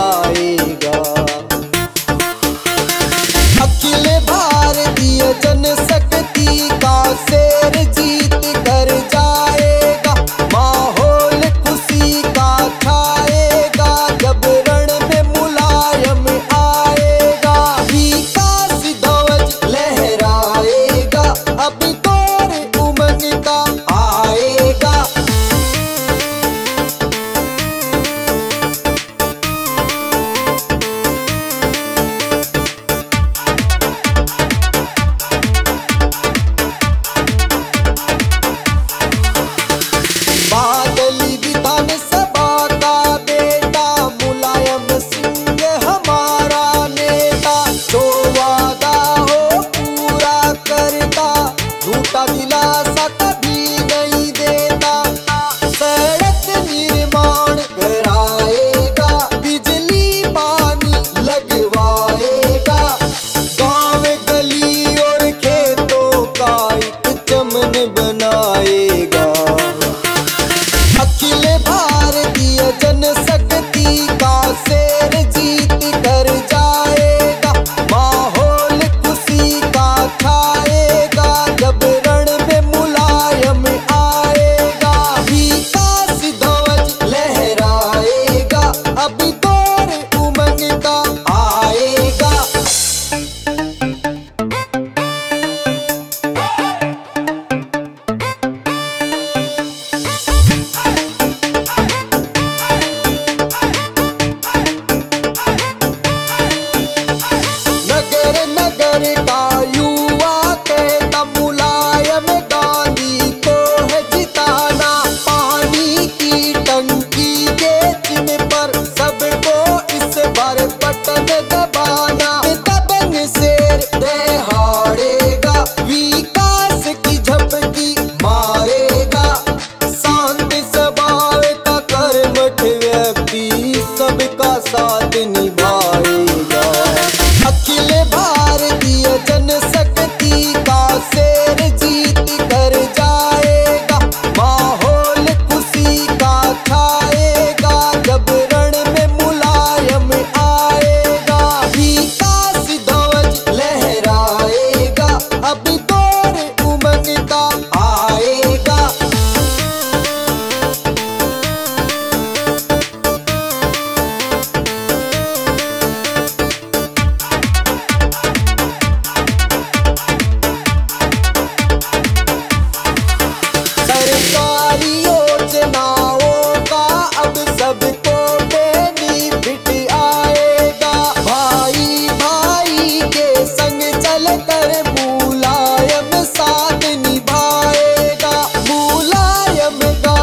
आई kite चमन बनाए। व्यक्ति सबका साथ नहीं me go.